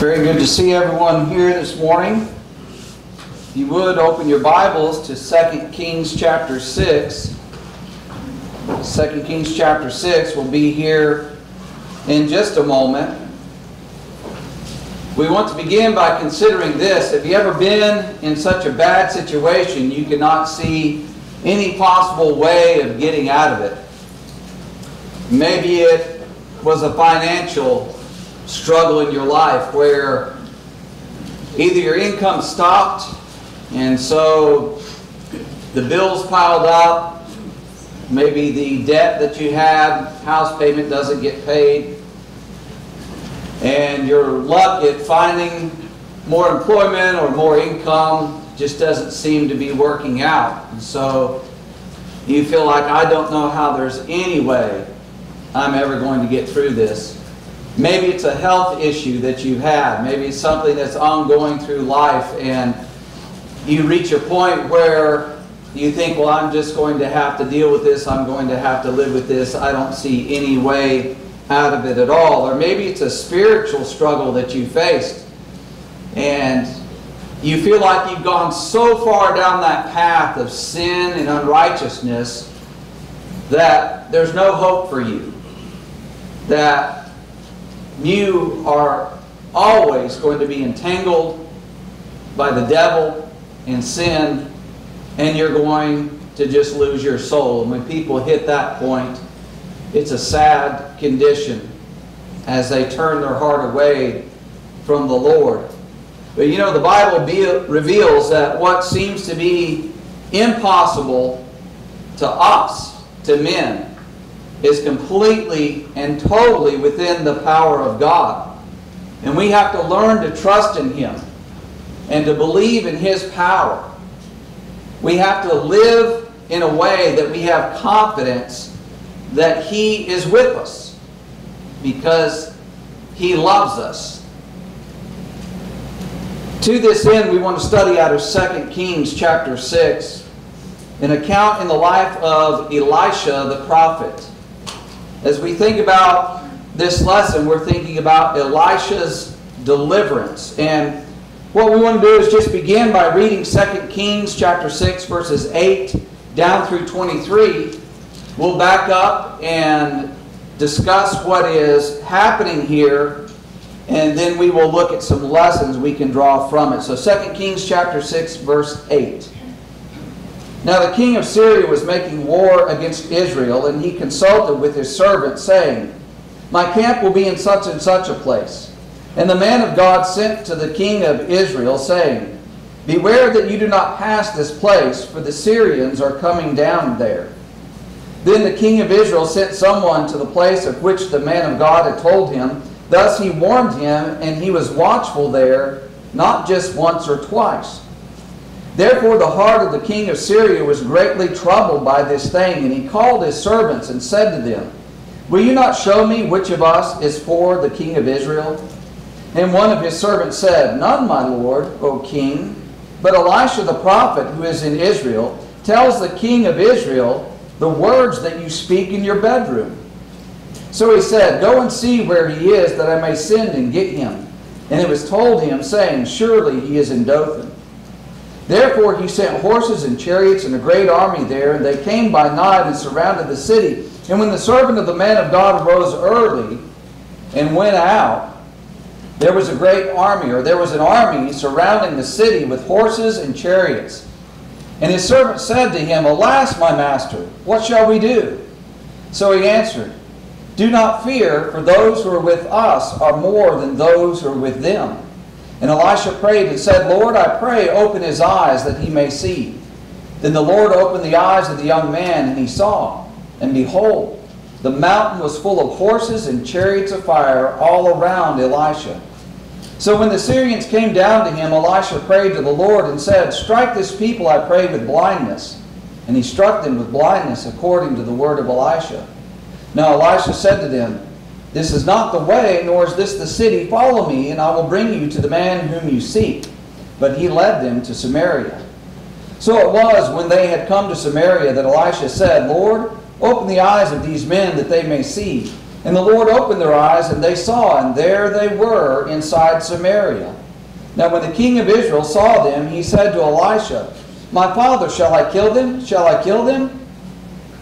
Very good to see everyone here this morning. If you would open your Bibles to 2 Kings chapter 6. 2 Kings chapter 6 will be here in just a moment. We want to begin by considering this. Have you ever been in such a bad situation you cannot see any possible way of getting out of it? Maybe it was a financial struggle in your life where either your income stopped and so the bills piled up, maybe the debt that you had, house payment doesn't get paid, and your luck at finding more employment or more income just doesn't seem to be working out. And so you feel like, I don't know how there's any way I'm ever going to get through this. Maybe it's a health issue that you've had. Maybe it's something that's ongoing through life and you reach a point where you think, well, I'm just going to have to deal with this. I'm going to have to live with this. I don't see any way out of it at all. Or maybe it's a spiritual struggle that you faced and you feel like you've gone so far down that path of sin and unrighteousness that there's no hope for you. That you are always going to be entangled by the devil and sin, and you're going to just lose your soul. And when people hit that point, it's a sad condition as they turn their heart away from the Lord. But you know, the Bible be, reveals that what seems to be impossible to us, to men, is completely and totally within the power of God. And we have to learn to trust in Him and to believe in His power. We have to live in a way that we have confidence that He is with us because He loves us. To this end, we want to study out of 2 Kings chapter 6, an account in the life of Elisha the prophet. As we think about this lesson, we're thinking about Elisha's deliverance. And what we want to do is just begin by reading 2 Kings chapter 6, verses 8 down through 23. We'll back up and discuss what is happening here, and then we will look at some lessons we can draw from it. So 2 Kings chapter 6, verse 8. Now the king of Syria was making war against Israel, and he consulted with his servants, saying, My camp will be in such and such a place. And the man of God sent to the king of Israel, saying, Beware that you do not pass this place, for the Syrians are coming down there. Then the king of Israel sent someone to the place of which the man of God had told him. Thus he warned him, and he was watchful there, not just once or twice. Therefore the heart of the king of Syria was greatly troubled by this thing, and he called his servants and said to them, Will you not show me which of us is for the king of Israel? And one of his servants said, None, my lord, O king. But Elisha the prophet, who is in Israel, tells the king of Israel the words that you speak in your bedroom. So he said, Go and see where he is, that I may send and get him. And it was told him, saying, Surely he is in Dothan. Therefore he sent horses and chariots and a great army there, and they came by night and surrounded the city. And when the servant of the man of God arose early and went out, there was a great army, or there was an army surrounding the city with horses and chariots. And his servant said to him, Alas, my master, what shall we do? So he answered, Do not fear, for those who are with us are more than those who are with them. And Elisha prayed and said, Lord, I pray, open his eyes that he may see. Then the Lord opened the eyes of the young man, and he saw. And behold, the mountain was full of horses and chariots of fire all around Elisha. So when the Syrians came down to him, Elisha prayed to the Lord and said, Strike this people, I pray, with blindness. And he struck them with blindness according to the word of Elisha. Now Elisha said to them, this is not the way, nor is this the city. Follow me, and I will bring you to the man whom you seek. But he led them to Samaria. So it was when they had come to Samaria that Elisha said, Lord, open the eyes of these men that they may see. And the Lord opened their eyes, and they saw, and there they were inside Samaria. Now when the king of Israel saw them, he said to Elisha, My father, shall I kill them? Shall I kill them?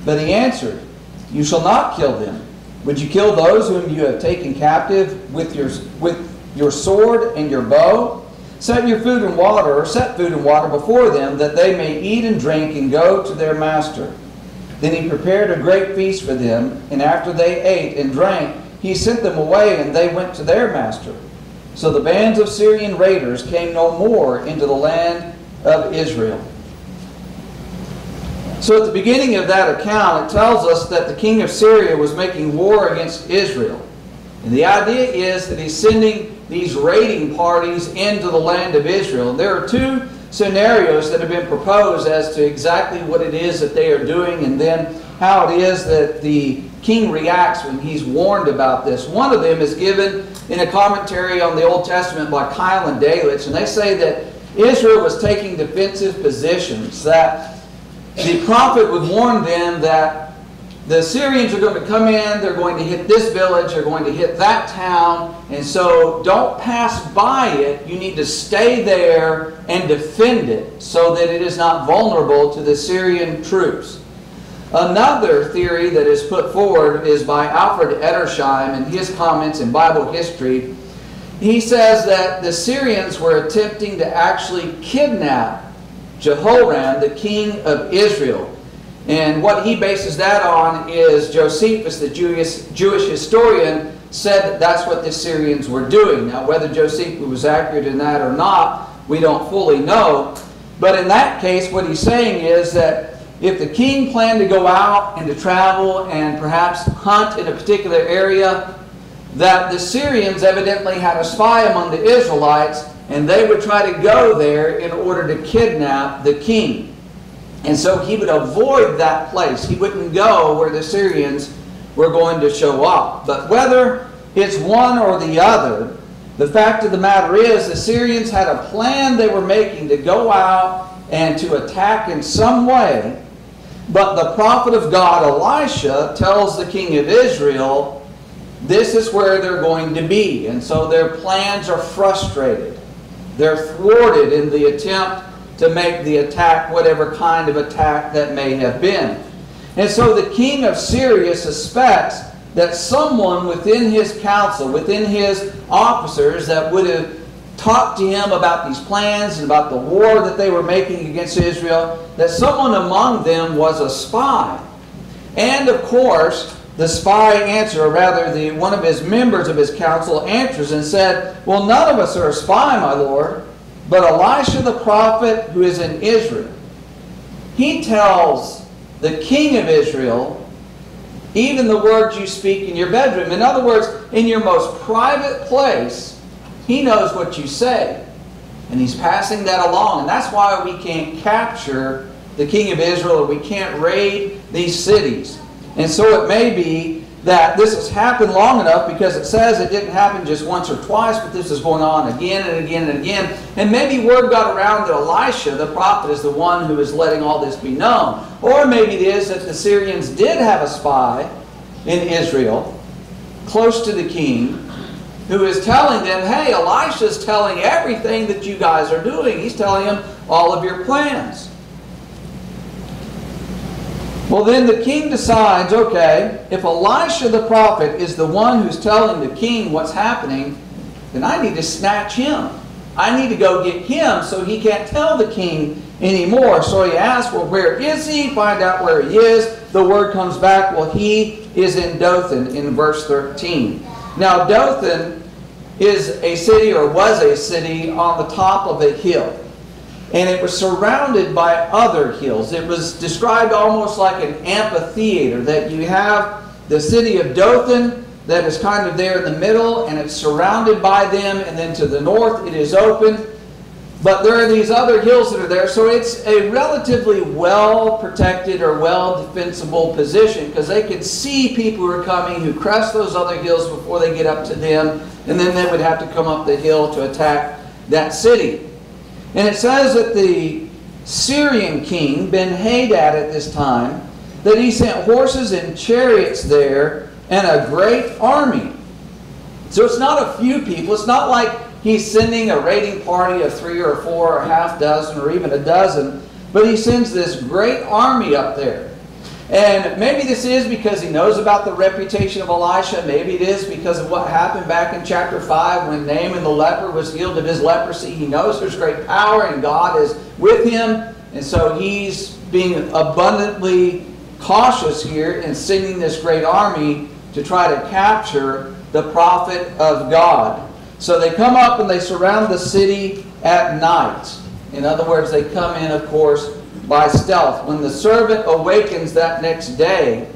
But he answered, You shall not kill them. Would you kill those whom you have taken captive with your, with your sword and your bow? Set your food and water, or set food and water before them, that they may eat and drink and go to their master. Then he prepared a great feast for them, and after they ate and drank, he sent them away, and they went to their master. So the bands of Syrian raiders came no more into the land of Israel. So at the beginning of that account, it tells us that the king of Syria was making war against Israel. And the idea is that he's sending these raiding parties into the land of Israel. And There are two scenarios that have been proposed as to exactly what it is that they are doing and then how it is that the king reacts when he's warned about this. One of them is given in a commentary on the Old Testament by Keil and Delitzsch, and they say that Israel was taking defensive positions, that the prophet would warn them that the Assyrians are going to come in, they're going to hit this village, they're going to hit that town, and so don't pass by it. You need to stay there and defend it so that it is not vulnerable to the Syrian troops. Another theory that is put forward is by Alfred Edersheim in his comments in Bible history. He says that the Syrians were attempting to actually kidnap Jehoram, the king of Israel. And what he bases that on is Josephus, the Jewish, Jewish historian, said that that's what the Syrians were doing. Now, whether Josephus was accurate in that or not, we don't fully know. But in that case, what he's saying is that if the king planned to go out and to travel and perhaps hunt in a particular area, that the Syrians evidently had a spy among the Israelites and they would try to go there in order to kidnap the king. And so he would avoid that place. He wouldn't go where the Syrians were going to show up. But whether it's one or the other, the fact of the matter is the Syrians had a plan they were making to go out and to attack in some way. But the prophet of God, Elisha, tells the king of Israel, this is where they're going to be. And so their plans are frustrated. They're thwarted in the attempt to make the attack whatever kind of attack that may have been. And so the king of Syria suspects that someone within his council, within his officers that would have talked to him about these plans and about the war that they were making against Israel, that someone among them was a spy. And of course, the spy answered, or rather, the, one of his members of his council answers and said, Well, none of us are a spy, my lord. But Elisha the prophet, who is in Israel, he tells the king of Israel, even the words you speak in your bedroom. In other words, in your most private place, he knows what you say. And he's passing that along. And that's why we can't capture the king of Israel or we can't raid these cities. And so it may be that this has happened long enough because it says it didn't happen just once or twice, but this is going on again and again and again. And maybe word got around that Elisha, the prophet, is the one who is letting all this be known. Or maybe it is that the Syrians did have a spy in Israel, close to the king, who is telling them, hey, Elisha's telling everything that you guys are doing. He's telling them all of your plans. Well, then the king decides okay, if Elisha the prophet is the one who's telling the king what's happening, then I need to snatch him. I need to go get him so he can't tell the king anymore. So he asks, Well, where is he? Find out where he is. The word comes back, Well, he is in Dothan in verse 13. Now, Dothan is a city or was a city on the top of a hill and it was surrounded by other hills. It was described almost like an amphitheater, that you have the city of Dothan that is kind of there in the middle, and it's surrounded by them, and then to the north it is open. But there are these other hills that are there, so it's a relatively well protected or well defensible position because they could see people who are coming who crest those other hills before they get up to them, and then they would have to come up the hill to attack that city. And it says that the Syrian king, Ben Hadad at this time, that he sent horses and chariots there and a great army. So it's not a few people. It's not like he's sending a raiding party of three or four or half dozen or even a dozen, but he sends this great army up there. And maybe this is because he knows about the reputation of Elisha. Maybe it is because of what happened back in chapter 5 when Naaman the leper was healed of his leprosy. He knows there's great power and God is with him. And so he's being abundantly cautious here in sending this great army to try to capture the prophet of God. So they come up and they surround the city at night. In other words, they come in, of course, by stealth. When the servant awakens that next day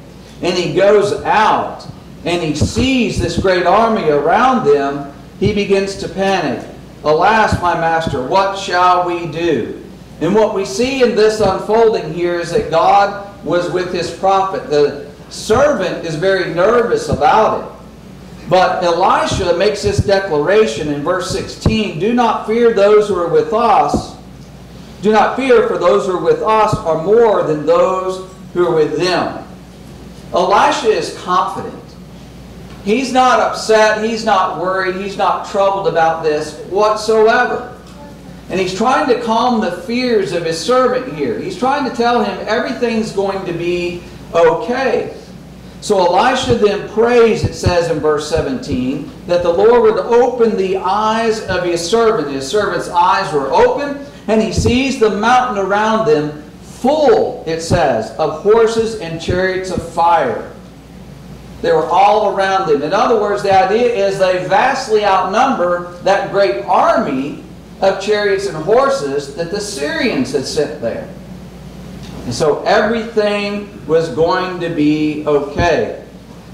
and he goes out and he sees this great army around them, he begins to panic. Alas, my master, what shall we do? And what we see in this unfolding here is that God was with his prophet. The servant is very nervous about it. But Elisha makes this declaration in verse 16 Do not fear those who are with us do not fear, for those who are with us are more than those who are with them. Elisha is confident. He's not upset. He's not worried. He's not troubled about this whatsoever. And he's trying to calm the fears of his servant here. He's trying to tell him everything's going to be okay. So Elisha then prays, it says in verse 17, that the Lord would open the eyes of his servant. His servant's eyes were open, and he sees the mountain around them full, it says, of horses and chariots of fire. They were all around them. In other words, the idea is they vastly outnumber that great army of chariots and horses that the Syrians had sent there. And so everything was going to be okay.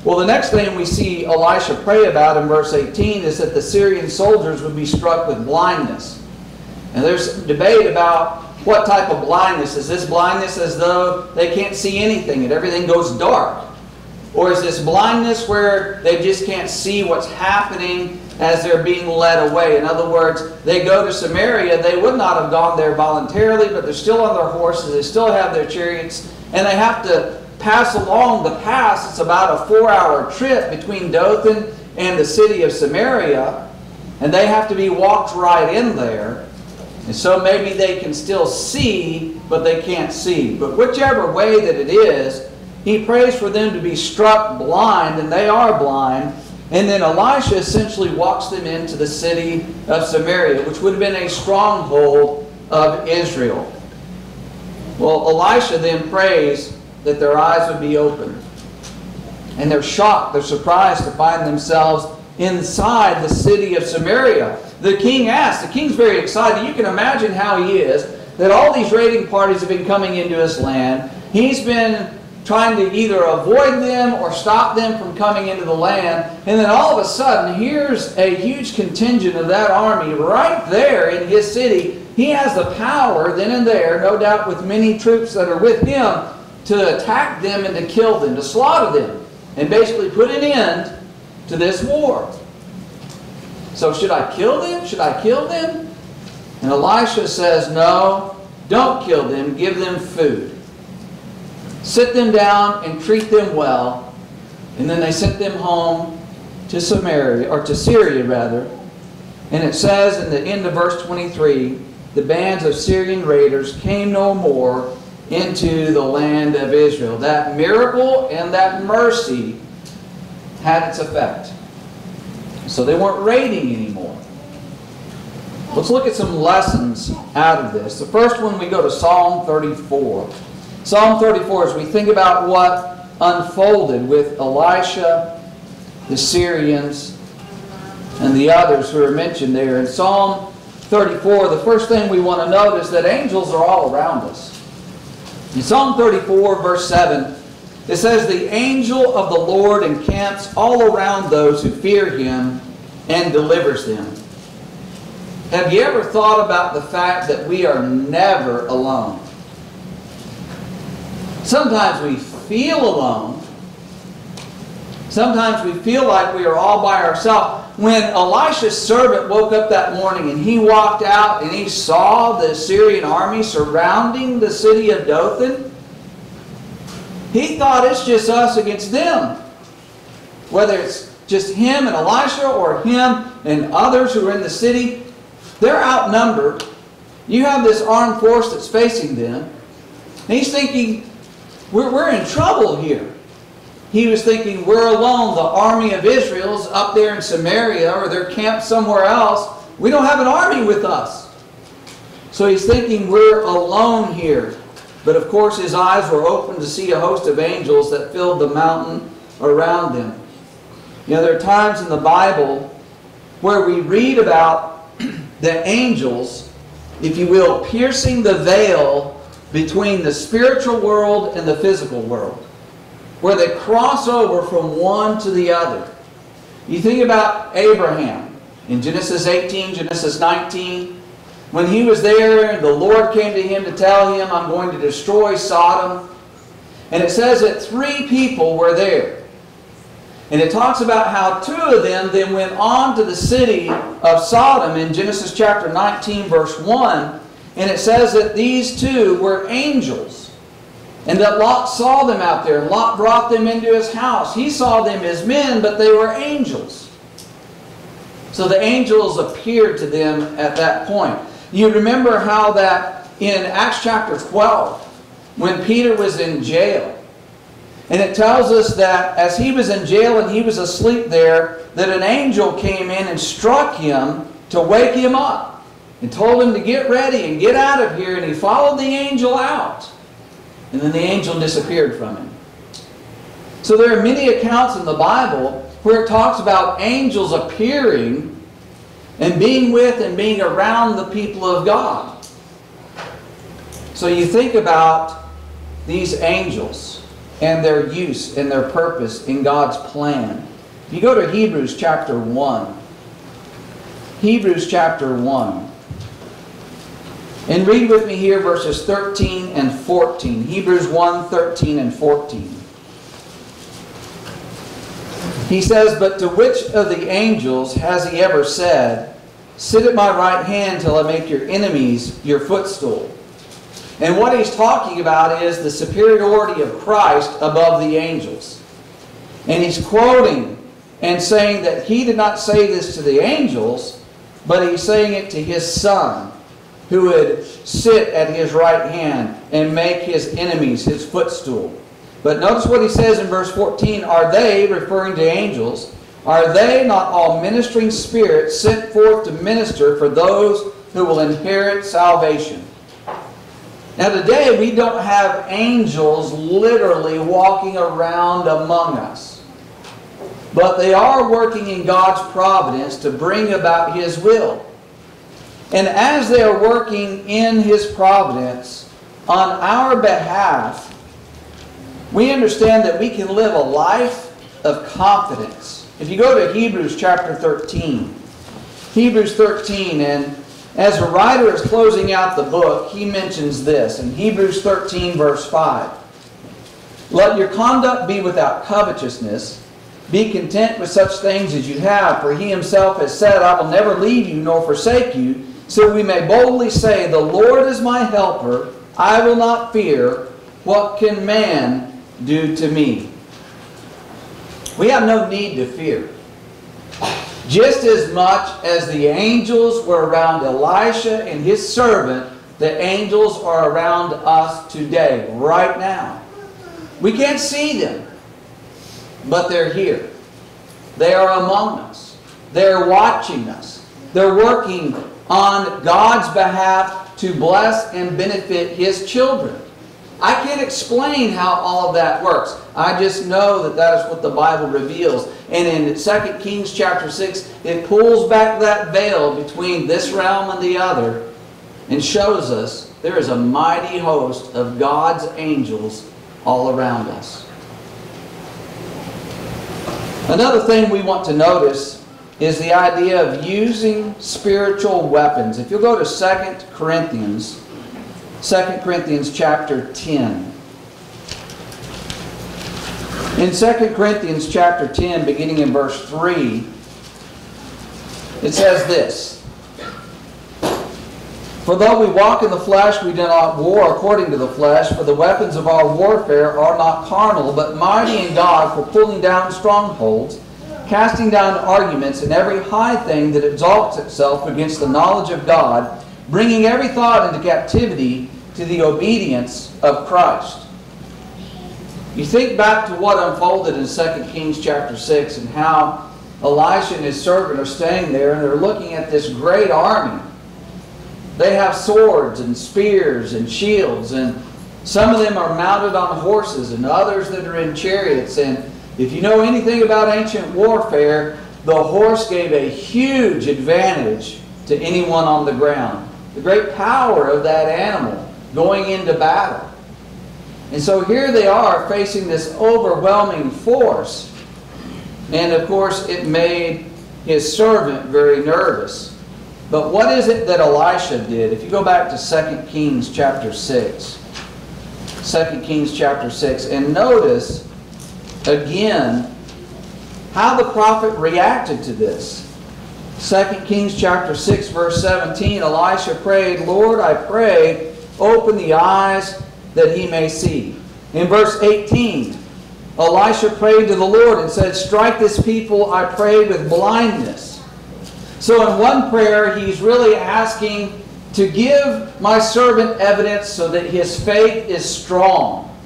Well, the next thing we see Elisha pray about in verse 18 is that the Syrian soldiers would be struck with blindness. And there's debate about what type of blindness. Is this blindness as though they can't see anything and everything goes dark? Or is this blindness where they just can't see what's happening as they're being led away? In other words, they go to Samaria. They would not have gone there voluntarily, but they're still on their horses. They still have their chariots. And they have to pass along the pass. It's about a four hour trip between Dothan and the city of Samaria. And they have to be walked right in there. And so maybe they can still see, but they can't see. But whichever way that it is, he prays for them to be struck blind, and they are blind. And then Elisha essentially walks them into the city of Samaria, which would have been a stronghold of Israel. Well, Elisha then prays that their eyes would be opened. And they're shocked, they're surprised to find themselves inside the city of Samaria the king asks, the king's very excited. You can imagine how he is, that all these raiding parties have been coming into his land. He's been trying to either avoid them or stop them from coming into the land. And then all of a sudden, here's a huge contingent of that army right there in his city. He has the power then and there, no doubt with many troops that are with him, to attack them and to kill them, to slaughter them, and basically put an end to this war. So should I kill them? Should I kill them? And Elisha says, No, don't kill them. Give them food. Sit them down and treat them well. And then they sent them home to Samaria, or to Syria rather. And it says in the end of verse 23 the bands of Syrian raiders came no more into the land of Israel. That miracle and that mercy had its effect. So they weren't raiding anymore. Let's look at some lessons out of this. The first one, we go to Psalm 34. Psalm 34, as we think about what unfolded with Elisha, the Syrians, and the others who are mentioned there. In Psalm 34, the first thing we want to notice is that angels are all around us. In Psalm 34, verse 7, it says, The angel of the Lord encamps all around those who fear him and delivers them. Have you ever thought about the fact that we are never alone? Sometimes we feel alone. Sometimes we feel like we are all by ourselves. When Elisha's servant woke up that morning and he walked out and he saw the Syrian army surrounding the city of Dothan, he thought it's just us against them. whether it's just him and Elisha or him and others who are in the city, they're outnumbered. You have this armed force that's facing them. And he's thinking, we're, we're in trouble here. He was thinking, we're alone. The army of Israel's up there in Samaria or they're camped somewhere else. We don't have an army with us. So he's thinking, we're alone here. But of course, his eyes were open to see a host of angels that filled the mountain around them. You know, there are times in the Bible where we read about the angels, if you will, piercing the veil between the spiritual world and the physical world where they cross over from one to the other. You think about Abraham in Genesis 18, Genesis 19. When he was there, the Lord came to him to tell him, I'm going to destroy Sodom. And it says that three people were there. And it talks about how two of them then went on to the city of Sodom in Genesis chapter 19, verse 1. And it says that these two were angels. And that Lot saw them out there. Lot brought them into his house. He saw them as men, but they were angels. So the angels appeared to them at that point. You remember how that in Acts chapter 12, when Peter was in jail, and it tells us that as he was in jail and he was asleep there, that an angel came in and struck him to wake him up and told him to get ready and get out of here. And he followed the angel out. And then the angel disappeared from him. So there are many accounts in the Bible where it talks about angels appearing and being with and being around the people of God. So you think about these angels and their use and their purpose in God's plan. If you go to Hebrews chapter 1, Hebrews chapter 1. And read with me here verses 13 and 14. Hebrews 1 13 and 14. He says, But to which of the angels has he ever said, Sit at my right hand till I make your enemies your footstool? And what he's talking about is the superiority of Christ above the angels. And he's quoting and saying that he did not say this to the angels, but he's saying it to his son who would sit at his right hand and make his enemies his footstool. But notice what he says in verse 14 Are they, referring to angels, are they not all ministering spirits sent forth to minister for those who will inherit salvation? Now, today we don't have angels literally walking around among us. But they are working in God's providence to bring about His will. And as they are working in His providence on our behalf, we understand that we can live a life of confidence. If you go to Hebrews chapter 13, Hebrews 13, and as a writer is closing out the book, he mentions this in Hebrews 13, verse 5. Let your conduct be without covetousness. Be content with such things as you have, for he himself has said, I will never leave you nor forsake you. So we may boldly say, The Lord is my helper. I will not fear. What can man do to me? We have no need to fear. Just as much as the angels were around Elisha and his servant, the angels are around us today, right now. We can't see them, but they're here. They are among us. They're watching us. They're working on God's behalf to bless and benefit His children. I can't explain how all of that works. I just know that that is what the Bible reveals. And in 2 Kings chapter 6, it pulls back that veil between this realm and the other and shows us there is a mighty host of God's angels all around us. Another thing we want to notice is the idea of using spiritual weapons. If you'll go to 2 Corinthians, 2 Corinthians chapter 10. In 2 Corinthians chapter 10, beginning in verse 3, it says this For though we walk in the flesh, we do not war according to the flesh, for the weapons of our warfare are not carnal, but mighty in God for pulling down strongholds, casting down arguments and every high thing that exalts itself against the knowledge of God, bringing every thought into captivity to the obedience of Christ. You think back to what unfolded in 2 Kings chapter 6 and how Elisha and his servant are staying there and they're looking at this great army they have swords and spears and shields, and some of them are mounted on horses, and others that are in chariots. And if you know anything about ancient warfare, the horse gave a huge advantage to anyone on the ground. The great power of that animal going into battle. And so here they are facing this overwhelming force. And of course, it made his servant very nervous. But what is it that Elisha did? If you go back to 2 Kings chapter 6, 2 Kings chapter 6, and notice again how the prophet reacted to this. 2 Kings chapter 6 verse 17, Elisha prayed, Lord, I pray, open the eyes that he may see. In verse 18, Elisha prayed to the Lord and said, Strike this people, I pray, with blindness. So in one prayer, he's really asking to give my servant evidence so that his faith is strong.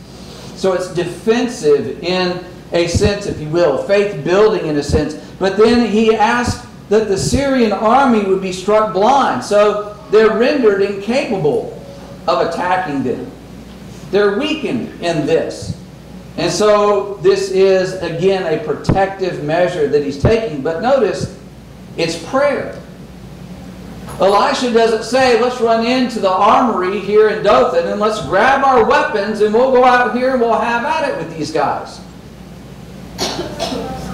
So it's defensive in a sense, if you will, faith building in a sense. But then he asks that the Syrian army would be struck blind. So they're rendered incapable of attacking them. They're weakened in this. And so this is, again, a protective measure that he's taking. But notice, it's prayer. Elisha doesn't say, let's run into the armory here in Dothan and let's grab our weapons and we'll go out here and we'll have at it with these guys.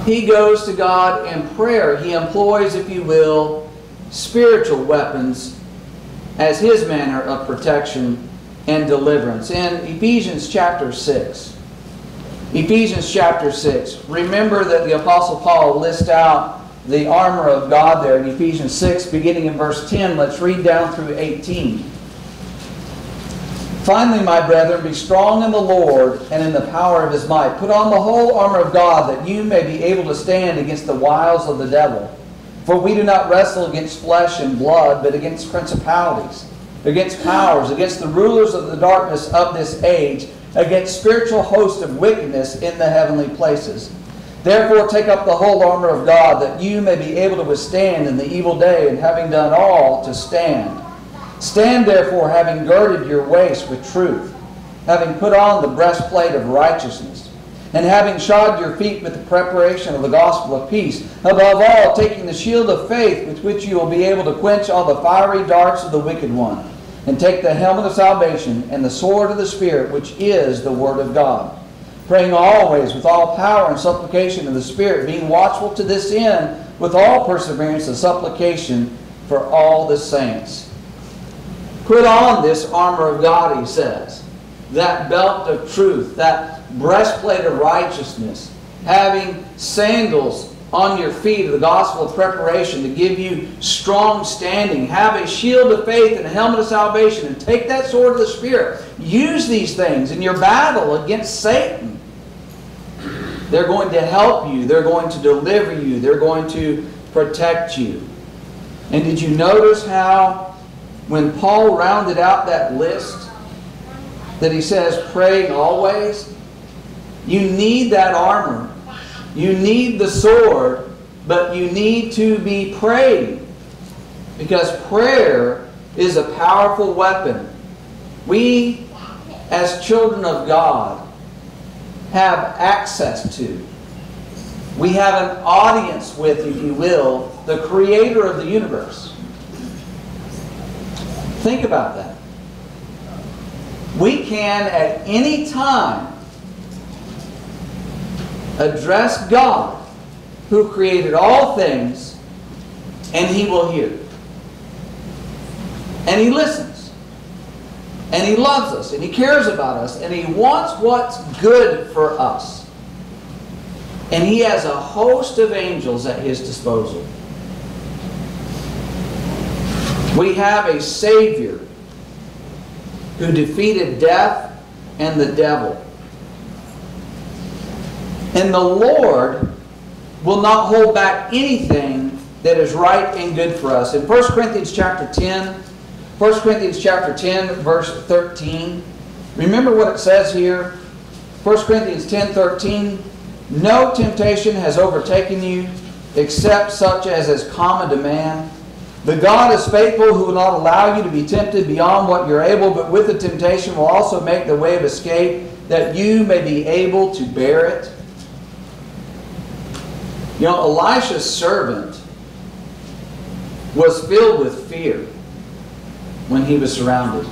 He goes to God in prayer. He employs, if you will, spiritual weapons as his manner of protection and deliverance. In Ephesians chapter 6, Ephesians chapter 6, remember that the Apostle Paul lists out the armor of God there in Ephesians 6, beginning in verse 10. Let's read down through 18. Finally, my brethren, be strong in the Lord and in the power of his might. Put on the whole armor of God that you may be able to stand against the wiles of the devil. For we do not wrestle against flesh and blood, but against principalities, against powers, against the rulers of the darkness of this age, against spiritual hosts of wickedness in the heavenly places. Therefore, take up the whole armor of God, that you may be able to withstand in the evil day, and having done all, to stand. Stand therefore, having girded your waist with truth, having put on the breastplate of righteousness, and having shod your feet with the preparation of the gospel of peace. Above all, taking the shield of faith, with which you will be able to quench all the fiery darts of the wicked one, and take the helmet of salvation and the sword of the Spirit, which is the Word of God praying always with all power and supplication in the Spirit, being watchful to this end with all perseverance and supplication for all the saints. Put on this armor of God, he says, that belt of truth, that breastplate of righteousness, having sandals on your feet of the gospel of preparation to give you strong standing. Have a shield of faith and a helmet of salvation and take that sword of the Spirit. Use these things in your battle against Satan. They're going to help you. They're going to deliver you. They're going to protect you. And did you notice how when Paul rounded out that list that he says praying always? You need that armor. You need the sword, but you need to be praying. Because prayer is a powerful weapon. We, as children of God, have access to. We have an audience with, if you will, the creator of the universe. Think about that. We can at any time address God who created all things and he will hear. And he listens. And He loves us, and He cares about us, and He wants what's good for us. And He has a host of angels at His disposal. We have a Savior who defeated death and the devil. And the Lord will not hold back anything that is right and good for us. In 1 Corinthians chapter 10, 1 Corinthians chapter 10, verse 13, remember what it says here? 1 Corinthians 10, 13, No temptation has overtaken you except such as is common to man. But God is faithful who will not allow you to be tempted beyond what you're able, but with the temptation will also make the way of escape that you may be able to bear it. You know, Elisha's servant was filled with fear when he was surrounded.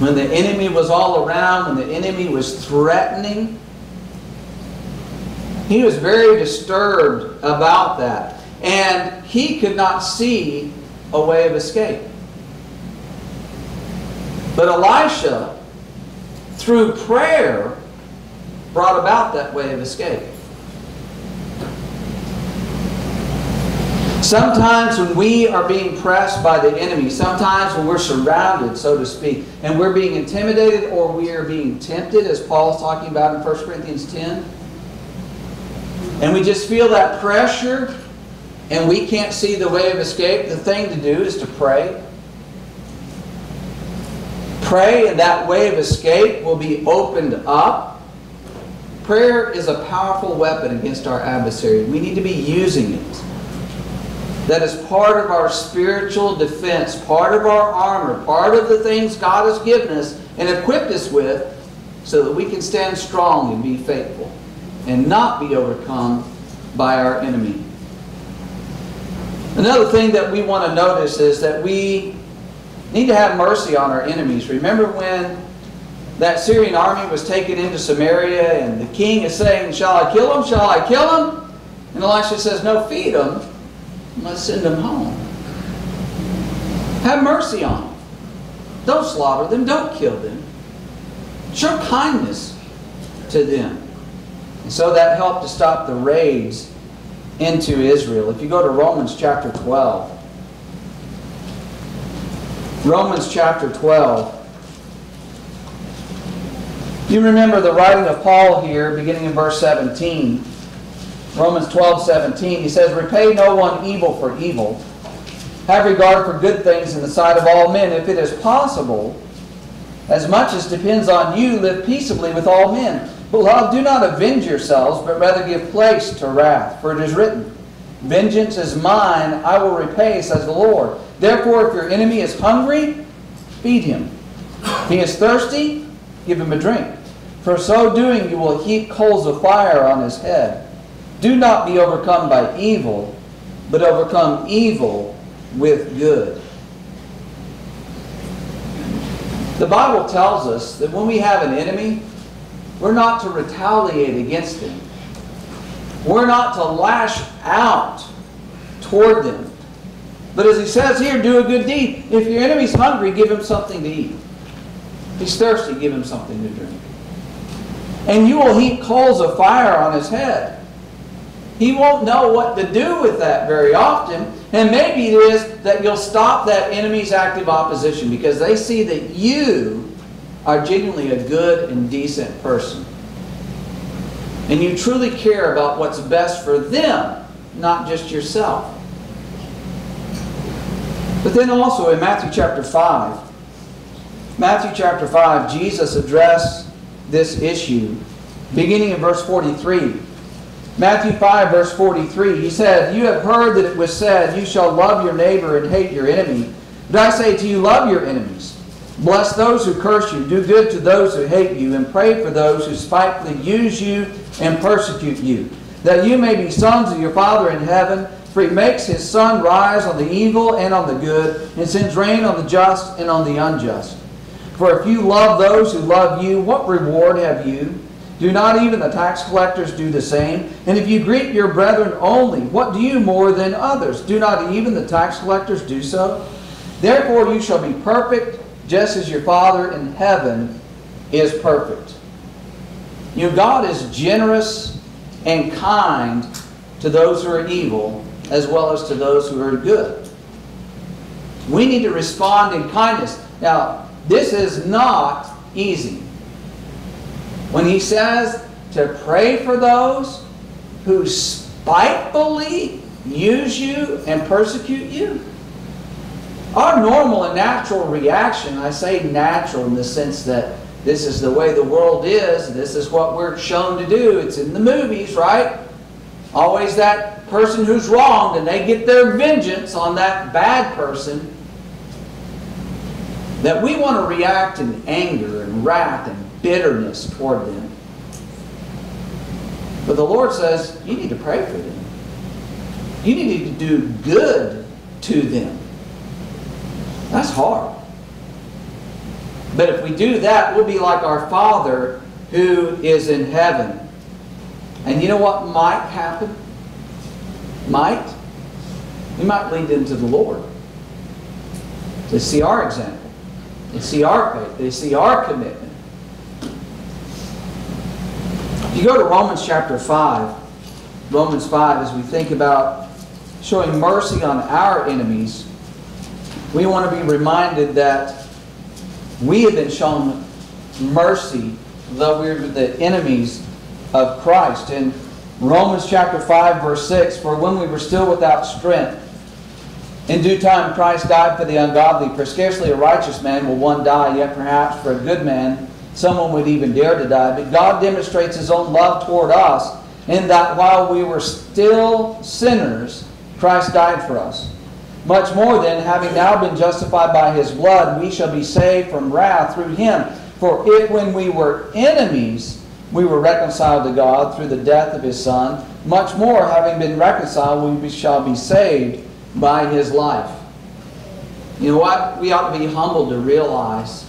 When the enemy was all around, when the enemy was threatening, he was very disturbed about that. And he could not see a way of escape. But Elisha, through prayer, brought about that way of escape. Sometimes when we are being pressed by the enemy, sometimes when we're surrounded, so to speak, and we're being intimidated or we are being tempted, as Paul's talking about in 1 Corinthians 10, and we just feel that pressure and we can't see the way of escape, the thing to do is to pray. Pray, and that way of escape will be opened up. Prayer is a powerful weapon against our adversary. We need to be using it that is part of our spiritual defense, part of our armor, part of the things God has given us and equipped us with so that we can stand strong and be faithful and not be overcome by our enemy. Another thing that we want to notice is that we need to have mercy on our enemies. Remember when that Syrian army was taken into Samaria and the king is saying, Shall I kill them? Shall I kill them? And Elisha says, No, feed them Let's send them home. Have mercy on them. Don't slaughter them. Don't kill them. Show kindness to them. And so that helped to stop the raids into Israel. If you go to Romans chapter 12, Romans chapter 12. You remember the writing of Paul here, beginning in verse 17. Romans 12, 17, he says, Repay no one evil for evil. Have regard for good things in the sight of all men, if it is possible. As much as depends on you, live peaceably with all men. Beloved, do not avenge yourselves, but rather give place to wrath. For it is written, Vengeance is mine, I will repay, says the Lord. Therefore, if your enemy is hungry, feed him. If he is thirsty, give him a drink. For so doing, you will heap coals of fire on his head. Do not be overcome by evil, but overcome evil with good. The Bible tells us that when we have an enemy, we're not to retaliate against them. We're not to lash out toward them. But as he says here, do a good deed. If your enemy's hungry, give him something to eat. If he's thirsty, give him something to drink. And you will heap coals of fire on his head. He won't know what to do with that very often. And maybe it is that you'll stop that enemy's active opposition because they see that you are genuinely a good and decent person. And you truly care about what's best for them, not just yourself. But then also in Matthew chapter 5, Matthew chapter 5, Jesus addressed this issue beginning in verse 43. Matthew 5, verse 43, he said, You have heard that it was said, You shall love your neighbor and hate your enemy. But I say to you, love your enemies. Bless those who curse you. Do good to those who hate you. And pray for those who spitefully use you and persecute you. That you may be sons of your Father in heaven. For he makes his sun rise on the evil and on the good, and sends rain on the just and on the unjust. For if you love those who love you, what reward have you? Do not even the tax collectors do the same? And if you greet your brethren only, what do you more than others? Do not even the tax collectors do so? Therefore you shall be perfect, just as your Father in heaven is perfect. You know, God is generous and kind to those who are evil, as well as to those who are good. We need to respond in kindness. Now, this is not easy. When he says to pray for those who spitefully use you and persecute you, our normal and natural reaction, I say natural in the sense that this is the way the world is, this is what we're shown to do, it's in the movies, right? Always that person who's wronged and they get their vengeance on that bad person. That we want to react in anger and wrath and bitterness toward them. But the Lord says, you need to pray for them. You need to do good to them. That's hard. But if we do that, we'll be like our Father who is in heaven. And you know what might happen? Might? We might lead them to the Lord. They see our example. They see our faith. They see our commitment. If you go to Romans chapter 5, Romans 5, as we think about showing mercy on our enemies, we want to be reminded that we have been shown mercy, though we're the enemies of Christ. In Romans chapter 5, verse 6, For when we were still without strength, in due time Christ died for the ungodly, for scarcely a righteous man will one die, yet perhaps for a good man someone would even dare to die. But God demonstrates his own love toward us in that while we were still sinners, Christ died for us. Much more then, having now been justified by his blood, we shall be saved from wrath through him. For if when we were enemies, we were reconciled to God through the death of his Son, much more, having been reconciled, we shall be saved by his life. You know what? We ought to be humbled to realize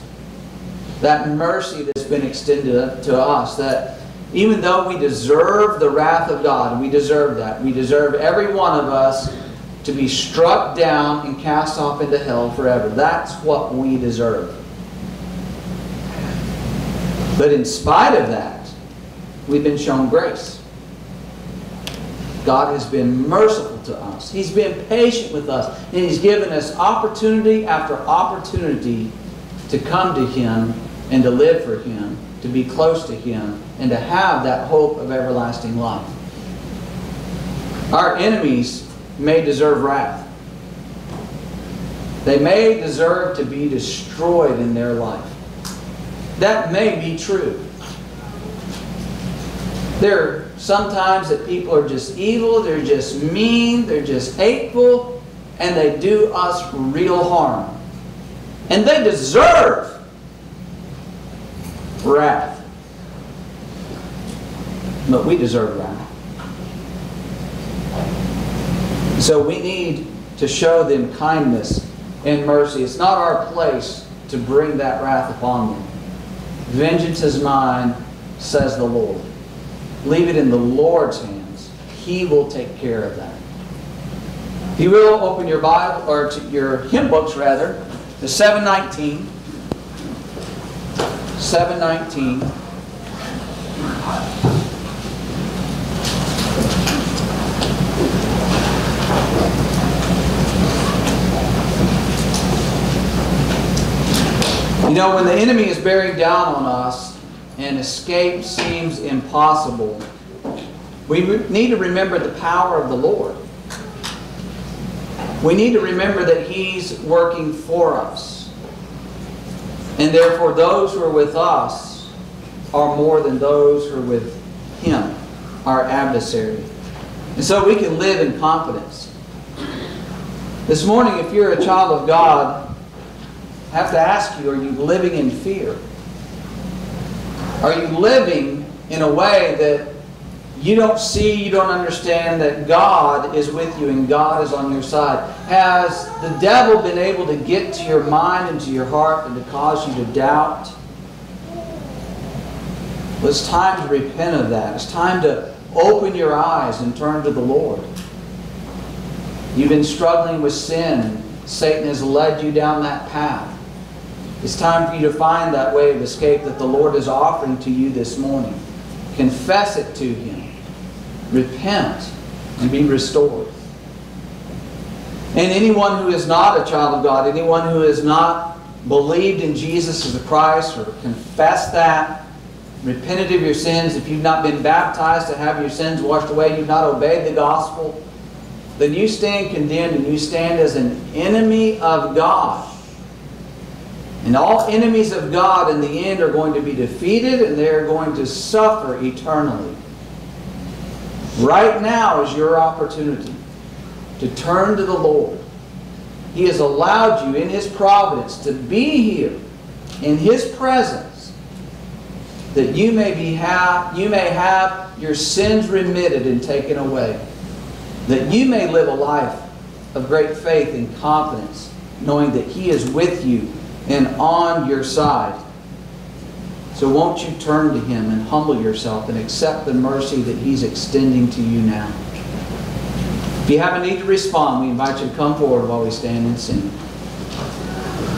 that mercy that's been extended to us, that even though we deserve the wrath of God, we deserve that. We deserve every one of us to be struck down and cast off into hell forever. That's what we deserve. But in spite of that, we've been shown grace. God has been merciful to us. He's been patient with us. And He's given us opportunity after opportunity to come to Him and to live for Him, to be close to Him, and to have that hope of everlasting life. Our enemies may deserve wrath. They may deserve to be destroyed in their life. That may be true. There are sometimes that people are just evil, they're just mean, they're just hateful, and they do us real harm. And they deserve wrath. But we deserve wrath. So we need to show them kindness and mercy. It's not our place to bring that wrath upon them. Vengeance is mine, says the Lord. Leave it in the Lord's hands. He will take care of that. If you will, open your Bible, or your hymn books rather, to 719. 719. You know, when the enemy is bearing down on us and escape seems impossible, we need to remember the power of the Lord. We need to remember that He's working for us. And therefore, those who are with us are more than those who are with Him, our adversary. And so we can live in confidence. This morning, if you're a child of God, I have to ask you, are you living in fear? Are you living in a way that you don't see, you don't understand that God is with you and God is on your side? Has the devil been able to get to your mind and to your heart and to cause you to doubt? Well, it's time to repent of that. It's time to open your eyes and turn to the Lord. You've been struggling with sin. Satan has led you down that path. It's time for you to find that way of escape that the Lord is offering to you this morning. Confess it to Him. Repent and be restored. And anyone who is not a child of God, anyone who has not believed in Jesus as the Christ or confessed that, repented of your sins, if you've not been baptized to have your sins washed away, you've not obeyed the gospel, then you stand condemned and you stand as an enemy of God. And all enemies of God in the end are going to be defeated and they are going to suffer eternally. Right now is your opportunity to turn to the Lord. He has allowed you in His providence to be here in His presence that you may, be have, you may have your sins remitted and taken away. That you may live a life of great faith and confidence, knowing that He is with you and on your side. So won't you turn to Him and humble yourself and accept the mercy that He's extending to you now? If you have a need to respond, we invite you to come forward while we stand and sing.